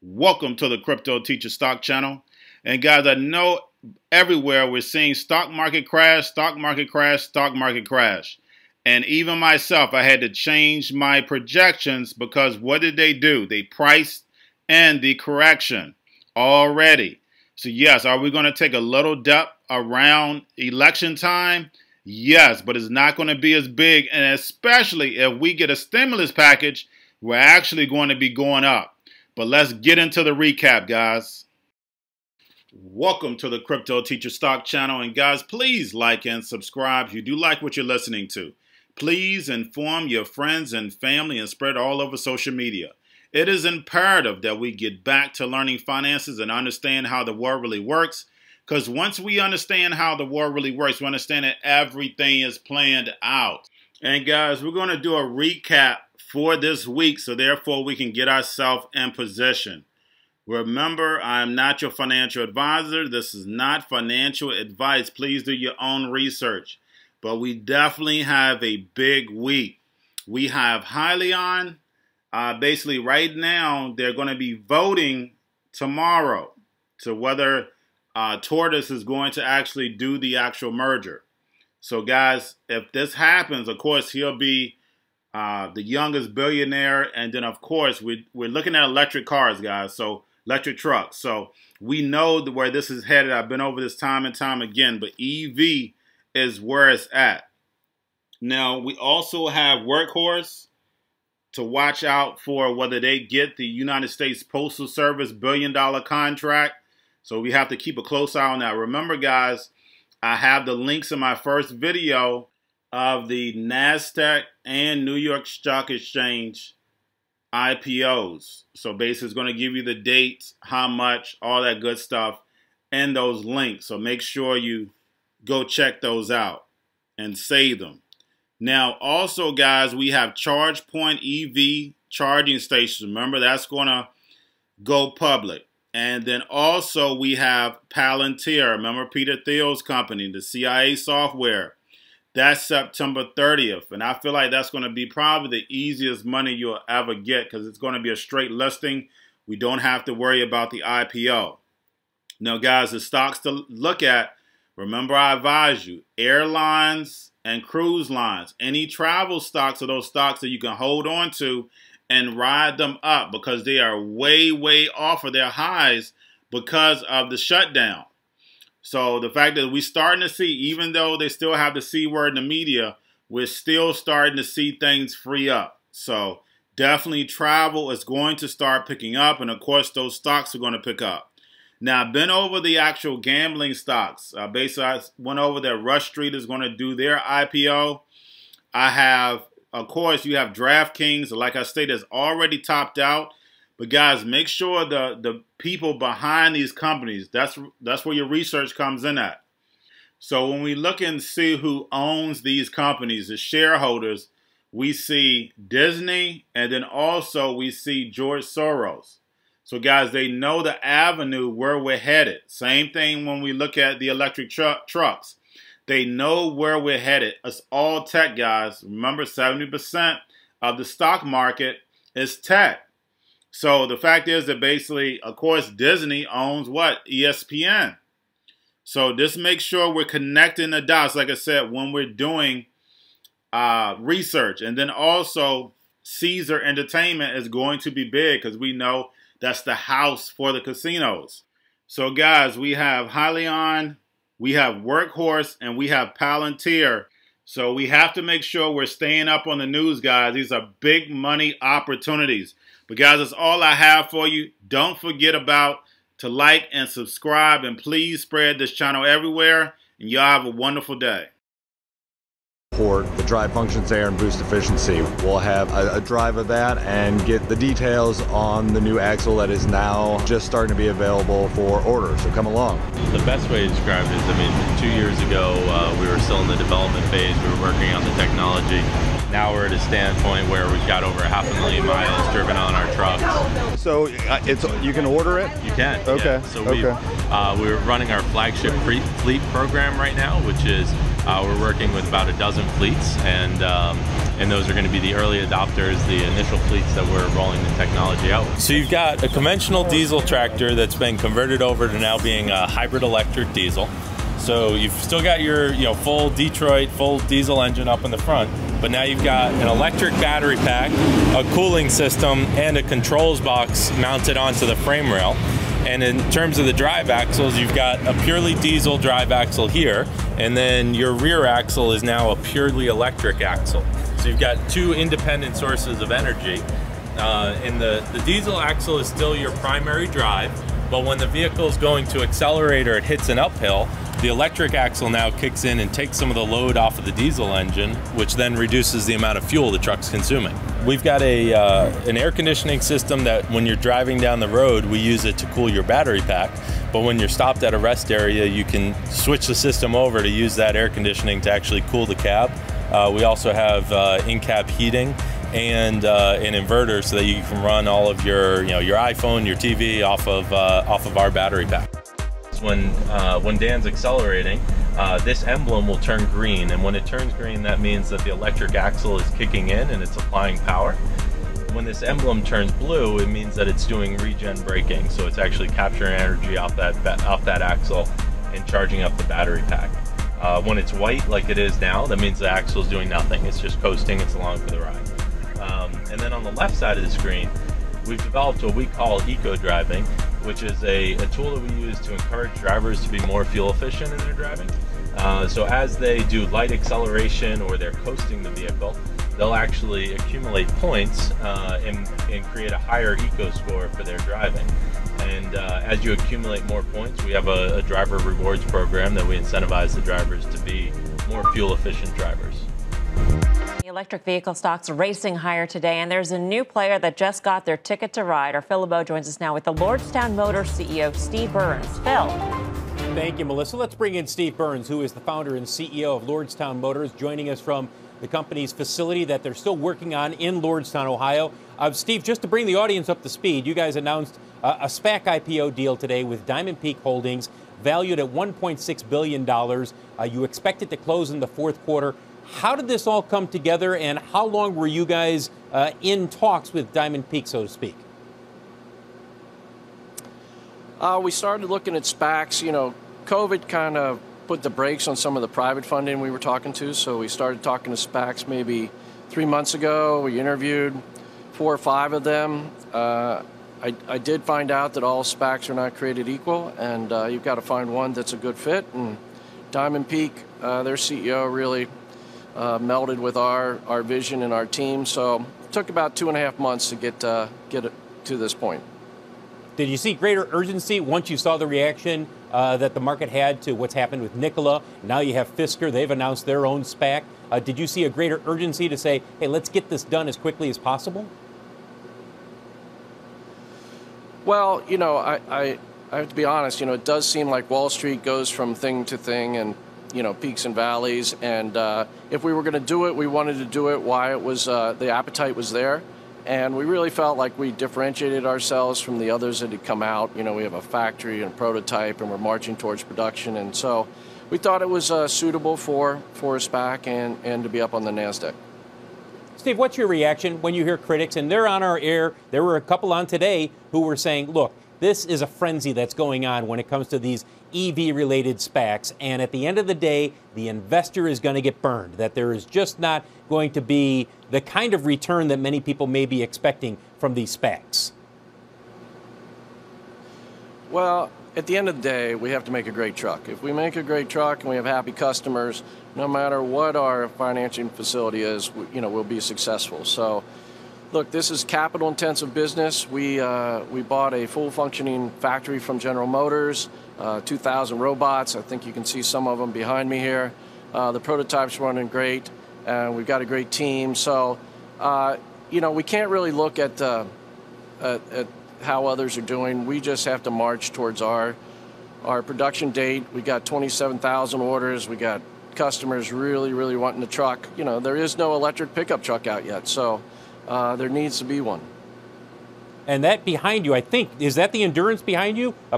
Welcome to the Crypto Teacher Stock Channel. And guys, I know everywhere we're seeing stock market crash, stock market crash, stock market crash. And even myself, I had to change my projections because what did they do? They priced in the correction already. So yes, are we going to take a little dip around election time? Yes, but it's not going to be as big. And especially if we get a stimulus package, we're actually going to be going up. But let's get into the recap, guys. Welcome to the Crypto Teacher Stock Channel. And guys, please like and subscribe if you do like what you're listening to. Please inform your friends and family and spread all over social media. It is imperative that we get back to learning finances and understand how the world really works. Because once we understand how the world really works, we understand that everything is planned out. And guys, we're going to do a recap for this week so therefore we can get ourselves in position. Remember, I am not your financial advisor. This is not financial advice. Please do your own research. But we definitely have a big week. We have Hyliion. Uh, basically, right now, they're going to be voting tomorrow to whether uh, Tortoise is going to actually do the actual merger. So, guys, if this happens, of course, he'll be uh, the youngest billionaire, and then of course we we're looking at electric cars, guys. So electric trucks. So we know where this is headed. I've been over this time and time again, but EV is where it's at. Now we also have Workhorse to watch out for whether they get the United States Postal Service billion dollar contract. So we have to keep a close eye on that. Remember, guys, I have the links in my first video of the NASDAQ and New York Stock Exchange IPOs. So basically, it's going to give you the dates, how much, all that good stuff, and those links. So make sure you go check those out and save them. Now, also, guys, we have ChargePoint EV charging stations. Remember, that's going to go public. And then also we have Palantir. Remember Peter Thiel's company, the CIA software. That's September 30th. And I feel like that's going to be probably the easiest money you'll ever get because it's going to be a straight listing. We don't have to worry about the IPO. Now, guys, the stocks to look at, remember I advise you, airlines and cruise lines. Any travel stocks are those stocks that you can hold on to and ride them up because they are way, way off of their highs because of the shutdown. So the fact that we're starting to see, even though they still have the C word in the media, we're still starting to see things free up. So definitely travel is going to start picking up. And of course, those stocks are going to pick up. Now, I've been over the actual gambling stocks. Uh, basically, I went over that Rush Street is going to do their IPO. I have, of course, you have DraftKings, like I stated, is already topped out. But guys, make sure the the people behind these companies, that's that's where your research comes in at. So when we look and see who owns these companies, the shareholders, we see Disney and then also we see George Soros. So guys, they know the avenue where we're headed. Same thing when we look at the electric tr trucks. They know where we're headed. It's all tech, guys. Remember, 70% of the stock market is tech. So the fact is that basically, of course, Disney owns what? ESPN. So just make sure we're connecting the dots, like I said, when we're doing uh, research. And then also, Caesar Entertainment is going to be big because we know that's the house for the casinos. So, guys, we have Hyliion, we have Workhorse, and we have Palantir. So we have to make sure we're staying up on the news, guys. These are big money opportunities. But guys, that's all I have for you. Don't forget about to like and subscribe and please spread this channel everywhere. And y'all have a wonderful day the drive functions there and boost efficiency. We'll have a, a, drive of that and get the details on the new axle that is now just starting to be available for order. So come along. The best way to describe it is, I mean, two years ago, uh, we were still in the development phase. We were working on the technology. Now we're at a standpoint where we've got over half a million miles driven on our trucks. So uh, it's you can order it. You can. Okay. Yeah. So okay. Uh, we're running our flagship fleet program right now, which is Uh, we're working with about a dozen fleets, and um, and those are going to be the early adopters, the initial fleets that we're rolling the technology out. So you've got a conventional diesel tractor that's been converted over to now being a hybrid electric diesel. So you've still got your you know full Detroit full diesel engine up in the front, but now you've got an electric battery pack, a cooling system, and a controls box mounted onto the frame rail. And in terms of the drive axles, you've got a purely diesel drive axle here, and then your rear axle is now a purely electric axle. So you've got two independent sources of energy. Uh, and the, the diesel axle is still your primary drive, but when the vehicle is going to accelerate or it hits an uphill, the electric axle now kicks in and takes some of the load off of the diesel engine, which then reduces the amount of fuel the truck's consuming. We've got a uh, an air conditioning system that when you're driving down the road, we use it to cool your battery pack. But when you're stopped at a rest area, you can switch the system over to use that air conditioning to actually cool the cab. Uh, we also have uh, in-cab heating and uh, an inverter so that you can run all of your, you know, your iPhone, your TV off of uh, off of our battery pack when uh, when Dan's accelerating, uh, this emblem will turn green, and when it turns green, that means that the electric axle is kicking in and it's applying power. When this emblem turns blue, it means that it's doing regen braking, so it's actually capturing energy off that off that axle and charging up the battery pack. Uh, when it's white, like it is now, that means the axle is doing nothing. It's just coasting. It's along for the ride. Um, and then on the left side of the screen, we've developed what we call eco driving, which is a, a, tool that we use to encourage drivers to be more fuel efficient in their driving. Uh, so as they do light acceleration or they're coasting the vehicle, they'll actually accumulate points uh, and, and, create a higher eco score for their driving. And uh, as you accumulate more points, we have a, a driver rewards program that we incentivize the drivers to be more fuel efficient drivers. Electric vehicle stocks racing higher today, and there's a new player that just got their ticket to ride. Our Phil LeBeau joins us now with the Lordstown Motors CEO, Steve Burns. Phil. Thank you, Melissa. Let's bring in Steve Burns, who is the founder and CEO of Lordstown Motors, joining us from the company's facility that they're still working on in Lordstown, Ohio. Uh, Steve, just to bring the audience up to speed, you guys announced uh, a SPAC IPO deal today with Diamond Peak Holdings, valued at $1.6 billion. Uh, you expect it to close in the fourth quarter. How did this all come together, and how long were you guys uh, in talks with Diamond Peak, so to speak? Uh, we started looking at SPACs. You know, COVID kind of put the brakes on some of the private funding we were talking to, so we started talking to SPACs maybe three months ago. We interviewed four or five of them. Uh, I, I, did find out that all SPACs are not created equal, and uh, you've got to find one that's a good fit. And Diamond Peak, uh, their CEO, really uh, melded with our, our vision and our team. So it took about two and a half months to get, uh, get to this point. Did you see greater urgency once you saw the reaction uh, that the market had to what's happened with Nikola? Now you have Fisker, they've announced their own SPAC. Uh, did you see a greater urgency to say, hey, let's get this done as quickly as possible? Well, you know, I, I, I have to be honest, you know, it does seem like Wall Street goes from thing to thing and you know peaks and valleys. And uh, if we were going to do it, we wanted to do it why it was uh, the appetite was there, and we really felt like we differentiated ourselves from the others that had come out. You know, we have a factory and a prototype, and we're marching towards production, and so we thought it was uh, suitable for for a SPAC and and to be up on the Nasdaq. Steve, what's your reaction when you hear critics, and they're on our air? There were a couple on today who were saying, look, this is a frenzy that's going on when it comes to these EV related SPACs. And at the end of the day, the investor is going to get burned, that there is just not going to be the kind of return that many people may be expecting from these SPACs. Well, at the end of the day, we have to make a great truck. If we make a great truck and we have happy customers, no matter what our financing facility is, you know, we'll be successful. So Look, this is capital intensive business. We, uh, we bought a full functioning factory from General Motors, uh, 2,000 robots. I think you can see some of them behind me here. Uh, the prototype's running great, and we've got a great team. So, uh, you know, we can't really look at, uh, at, at how others are doing. We just have to march towards our, our production date. We got 27,000 orders. We got customers really, really wanting the truck. You know, there is no electric pickup truck out yet. So, uh, there needs to be one. And that behind you, I think, is that the endurance behind you? A